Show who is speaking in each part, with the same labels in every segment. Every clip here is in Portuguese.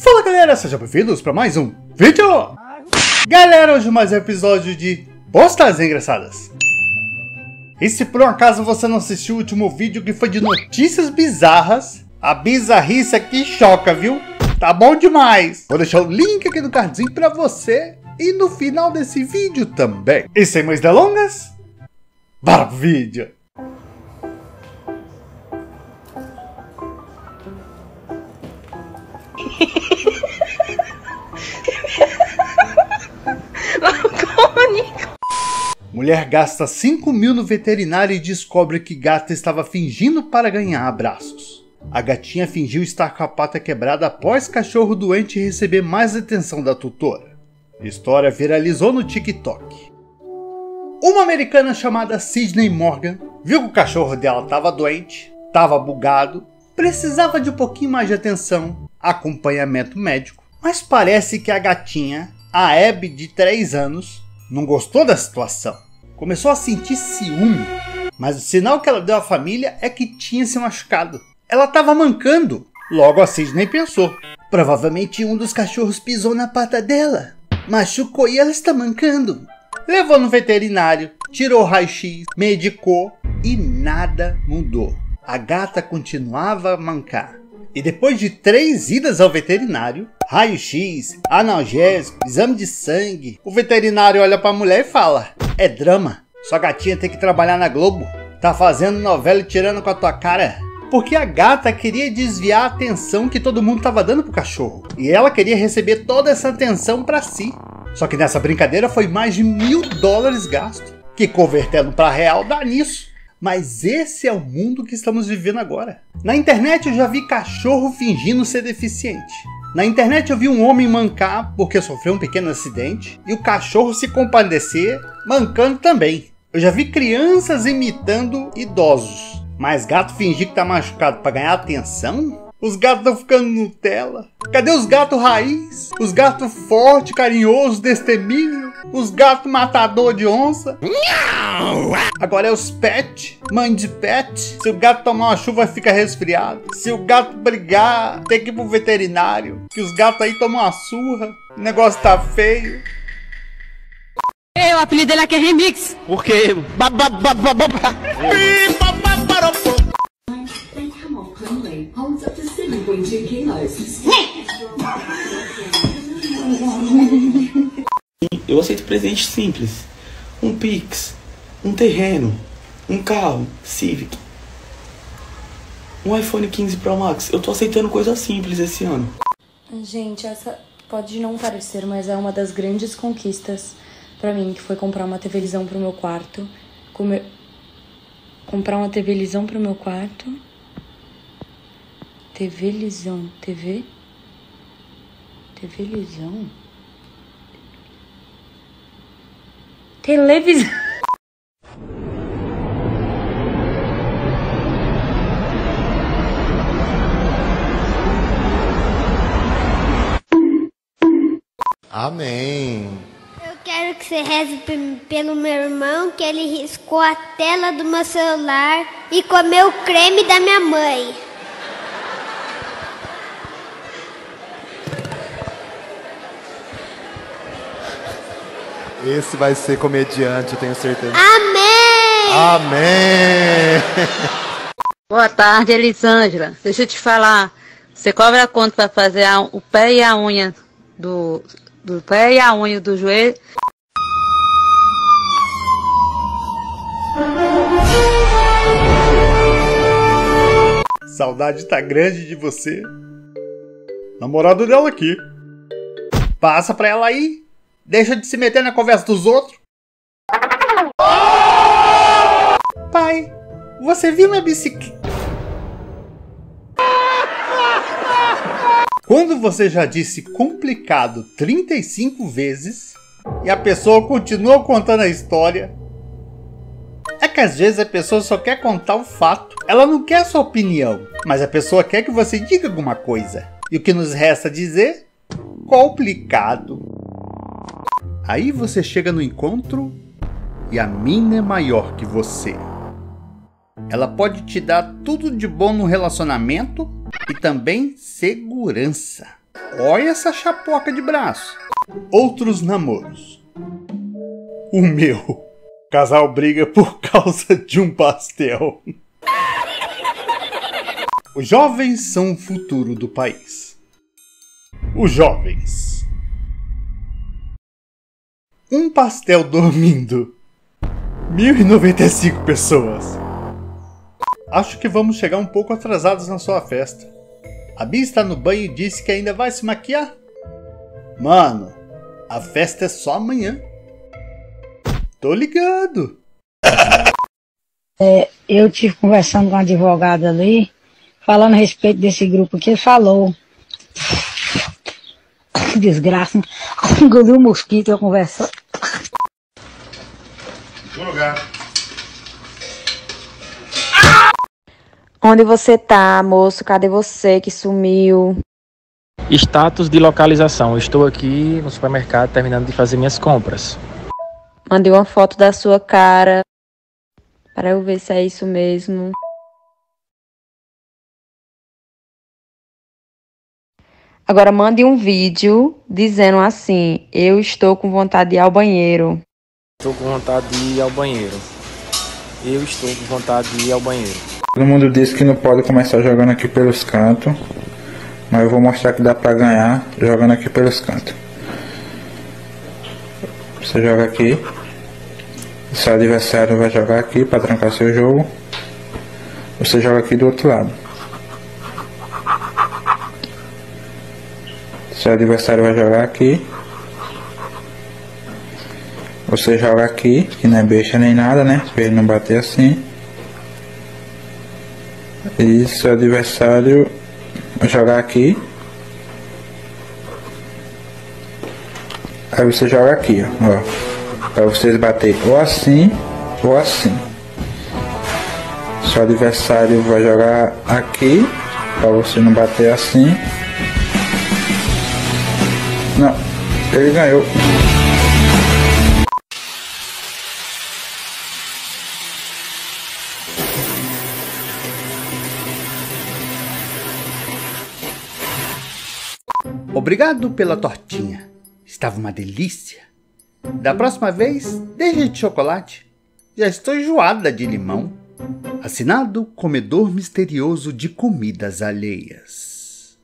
Speaker 1: Fala galera, sejam bem-vindos para mais um vídeo! Galera, hoje mais um episódio de Postas Engraçadas. E se por um acaso você não assistiu o último vídeo que foi de notícias bizarras, a bizarrice aqui choca, viu? Tá bom demais! Vou deixar o link aqui no cardzinho para você e no final desse vídeo também. E sem mais delongas, bora pro vídeo! Mulher gasta 5 mil no veterinário e descobre que gata estava fingindo para ganhar abraços. A gatinha fingiu estar com a pata quebrada após cachorro doente receber mais atenção da tutora. A história viralizou no TikTok. Uma americana chamada Sidney Morgan viu que o cachorro dela estava doente, estava bugado, precisava de um pouquinho mais de atenção, acompanhamento médico, mas parece que a gatinha, a Abby de 3 anos, não gostou da situação. Começou a sentir ciúme, mas o sinal que ela deu à família é que tinha se machucado. Ela estava mancando. Logo a Sidney pensou: provavelmente um dos cachorros pisou na pata dela, machucou e ela está mancando. Levou no veterinário, tirou o raio-x, medicou e nada mudou. A gata continuava a mancar. E depois de três idas ao veterinário, raio-x, analgésico, exame de sangue, o veterinário olha para a mulher e fala: É drama, sua gatinha tem que trabalhar na Globo. Tá fazendo novela e tirando com a tua cara. Porque a gata queria desviar a atenção que todo mundo estava dando pro cachorro. E ela queria receber toda essa atenção para si. Só que nessa brincadeira foi mais de mil dólares gasto. Que convertendo para real dá nisso. Mas esse é o mundo que estamos vivendo agora. Na internet eu já vi cachorro fingindo ser deficiente. Na internet eu vi um homem mancar porque sofreu um pequeno acidente e o cachorro se compadecer mancando também. Eu já vi crianças imitando idosos. Mas gato fingir que tá machucado para ganhar atenção? Os gatos estão ficando Nutella. Cadê os gatos raiz? Os gatos forte, carinhoso, destemível? Os gatos matador de onça? Agora é os pet, mãe de pet. Se o gato tomar uma chuva, fica resfriado. Se o gato brigar, tem que ir pro veterinário. Que os gatos aí tomam uma surra. O negócio tá feio.
Speaker 2: É, o apelido dele aqui é Remix.
Speaker 3: Porque. ba- ba- ba- ba- ba- Eu aceito presente simples. Um Pix, um terreno, um carro, Civic. Um iPhone 15 Pro Max. Eu tô aceitando coisas simples esse ano.
Speaker 4: Gente, essa pode não parecer, mas é uma das grandes conquistas pra mim, que foi comprar uma televisão pro meu quarto. Come- Comprar uma televisão pro meu quarto. Televisão, TV? Televisão? Televisão.
Speaker 5: Amém.
Speaker 6: Eu quero que você reze pe- pelo meu irmão, que ele riscou a tela do meu celular e comeu o creme da minha mãe.
Speaker 5: Esse vai ser comediante, eu tenho certeza.
Speaker 6: Amém!
Speaker 5: Amém.
Speaker 2: Boa tarde, Elisângela. Deixa eu te falar. Você cobra quanto pra fazer a- o pé e a unha do, do pé e a unha do joelho?
Speaker 1: Saudade tá grande de você. Namorado dela aqui. Passa pra ela aí. Deixa de se meter na conversa dos outros. Pai, você viu minha bicicleta? Quando você já disse complicado 35 vezes e a pessoa continua contando a história, é que às vezes a pessoa só quer contar o fato. Ela não quer sua opinião, mas a pessoa quer que você diga alguma coisa. E o que nos resta dizer? Complicado. Aí você chega no encontro e a mina é maior que você. Ela pode te dar tudo de bom no relacionamento e também segurança. Olha essa chapoca de braço. Outros namoros. O meu. Casal briga por causa de um pastel. Os jovens são o futuro do país. Os jovens. Um pastel dormindo. 1095 pessoas. Acho que vamos chegar um pouco atrasados na sua festa. A Bia está no banho e disse que ainda vai se maquiar. Mano, a festa é só amanhã. Tô ligado.
Speaker 7: É, eu tive conversando com a advogada ali, falando a respeito desse grupo que falou. Desgraça. Engoliu um mosquito eu conversando.
Speaker 4: Onde você tá, moço? Cadê você que sumiu?
Speaker 8: Status de localização. Estou aqui no supermercado terminando de fazer minhas compras.
Speaker 4: Mandei uma foto da sua cara para eu ver se é isso mesmo. Agora mande um vídeo dizendo assim: Eu estou com vontade de ir ao banheiro.
Speaker 8: Estou com vontade de ir ao banheiro. Eu estou com vontade de ir ao banheiro.
Speaker 9: Todo mundo disse que não pode começar jogando aqui pelos cantos. Mas eu vou mostrar que dá pra ganhar jogando aqui pelos cantos. Você joga aqui. Seu adversário vai jogar aqui para trancar seu jogo. Você joga aqui do outro lado. Seu adversário vai jogar aqui. Você joga aqui, que não é besta nem nada, né? Pra ele não bater assim. E seu adversário jogar aqui. Aí você joga aqui, ó. ó para vocês bater ou assim ou assim. Seu adversário vai jogar aqui para você não bater assim. Não, ele ganhou.
Speaker 1: Obrigado pela tortinha. Estava uma delícia. Da próxima vez, deixe de chocolate. Já estou enjoada de limão. Assinado Comedor Misterioso de Comidas Alheias.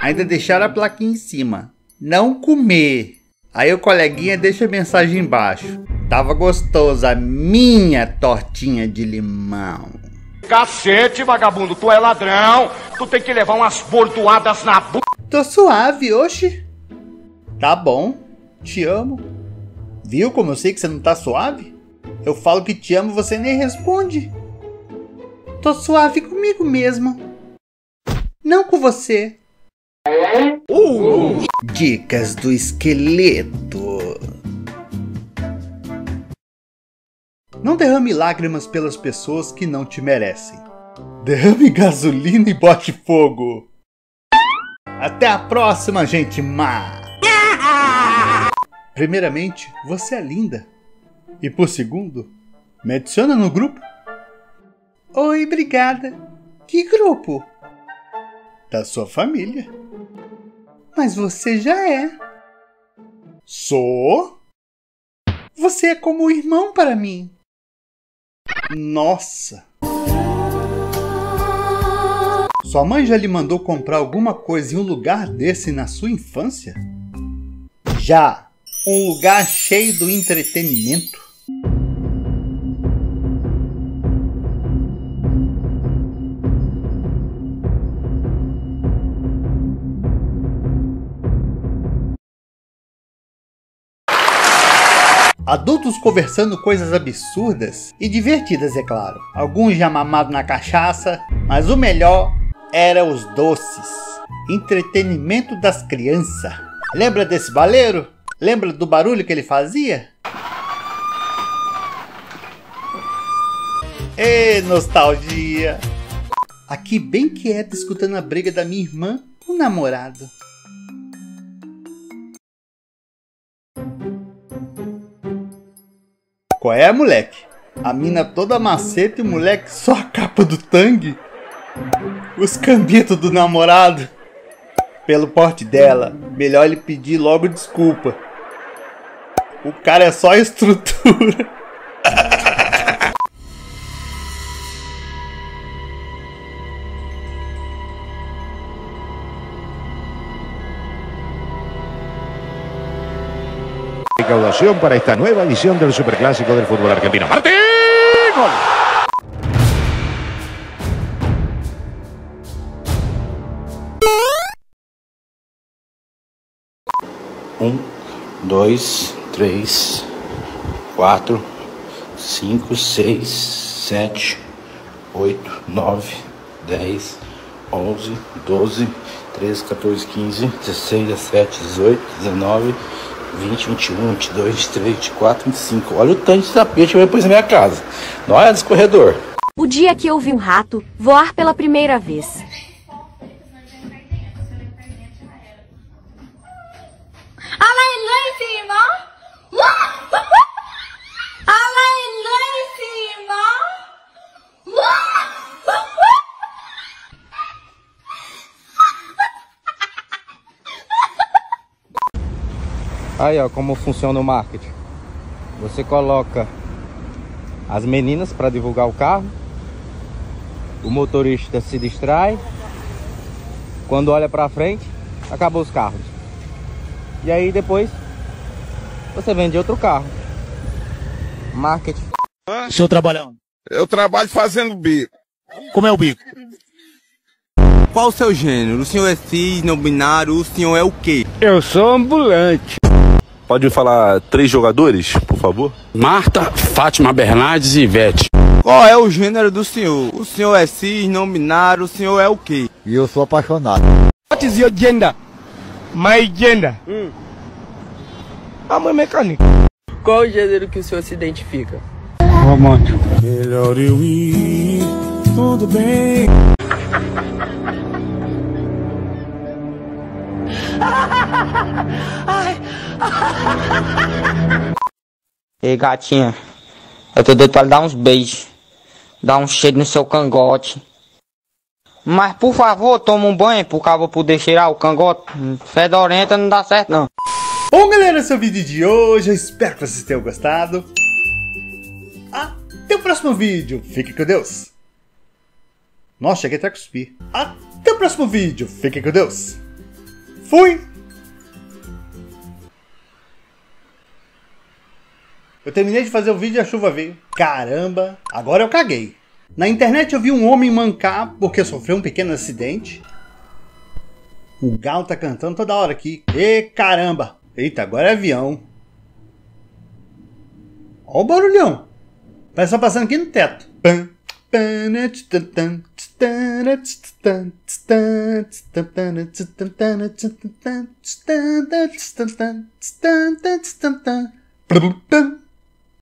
Speaker 1: Ainda deixaram a plaquinha em cima. Não comer. Aí o coleguinha deixa a mensagem embaixo. Tava gostosa a minha tortinha de limão.
Speaker 10: Cacete, vagabundo, tu é ladrão. Tu tem que levar umas bordoadas na bu...
Speaker 1: Tô suave, oxe. Tá bom, te amo. Viu como eu sei que você não tá suave? Eu falo que te amo, você nem responde. Tô suave comigo mesmo. Não com você. Uh! Dicas do esqueleto. Não derrame lágrimas pelas pessoas que não te merecem. Derrame gasolina e bote fogo. Até a próxima, gente má! Primeiramente, você é linda. E por segundo, me adiciona no grupo. Oi, obrigada. Que grupo? Da sua família. Mas você já é. Sou? Você é como um irmão para mim. Nossa! Sua mãe já lhe mandou comprar alguma coisa em um lugar desse na sua infância? Já! Um lugar cheio do entretenimento. Adultos conversando coisas absurdas e divertidas, é claro. Alguns já mamados na cachaça, mas o melhor era os doces. Entretenimento das crianças. Lembra desse baleiro? Lembra do barulho que ele fazia? Ê, nostalgia! Aqui bem quieto escutando a briga da minha irmã com o namorado. Qual é, moleque? A mina toda maceta e o moleque só a capa do tangue. Os cambitos do namorado. Pelo porte dela, melhor ele pedir logo desculpa. O cara é só estrutura.
Speaker 11: Recaudación para esta nueva edición del Superclásico del fútbol argentino. ¡Martín! ¡Gol!
Speaker 3: Um, dois, três, quatro, cinco, seis, sete, oito, nove, dez, onze, doze, treze, 14, 15, 16, 17, 18, 19, 20, 21, 22, 23, 24, 25. Olha o tanto de tapete que eu pus na minha casa. Não é escorredor.
Speaker 12: O dia que eu vi um rato voar pela primeira vez.
Speaker 13: Aí ó, como funciona o marketing. Você coloca as meninas para divulgar o carro. O motorista se distrai. Quando olha para frente, acabou os carros. E aí depois você vende outro carro. Marketing.
Speaker 14: O senhor trabalha onde?
Speaker 15: Eu trabalho fazendo bico.
Speaker 14: Como é o bico?
Speaker 16: Qual o seu gênero? O senhor é cis, não binário, o senhor é o quê?
Speaker 17: Eu sou ambulante.
Speaker 18: Pode me falar três jogadores, por favor?
Speaker 19: Marta, Fátima Bernardes e Ivete.
Speaker 16: Qual é o gênero do senhor? O senhor é cis, não binário, o senhor é o quê?
Speaker 5: E eu sou apaixonado.
Speaker 17: What is your gender? My gender.
Speaker 16: Hum.
Speaker 17: I'm mecânico.
Speaker 20: Qual o gênero que o senhor se identifica?
Speaker 17: Romântico.
Speaker 21: Melhor eu ir, tudo bem.
Speaker 22: Ei, gatinha. Eu tô doido pra lhe dar uns beijos. Dar um cheiro no seu cangote. Mas por favor, toma um banho pro cabo poder cheirar o cangote. Fedorenta não dá certo não.
Speaker 1: Bom, galera, esse é o vídeo de hoje. Eu espero que vocês tenham gostado. Até o próximo vídeo. Fique com Deus. Nossa, cheguei até a cuspir. Até o próximo vídeo. Fique com Deus. Fui! Eu terminei de fazer o vídeo e a chuva veio. Caramba, agora eu caguei. Na internet eu vi um homem mancar porque sofreu um pequeno acidente. O galo tá cantando toda hora aqui. E caramba! Eita, agora é avião. Ó o barulhão. Parece tá passando aqui no teto.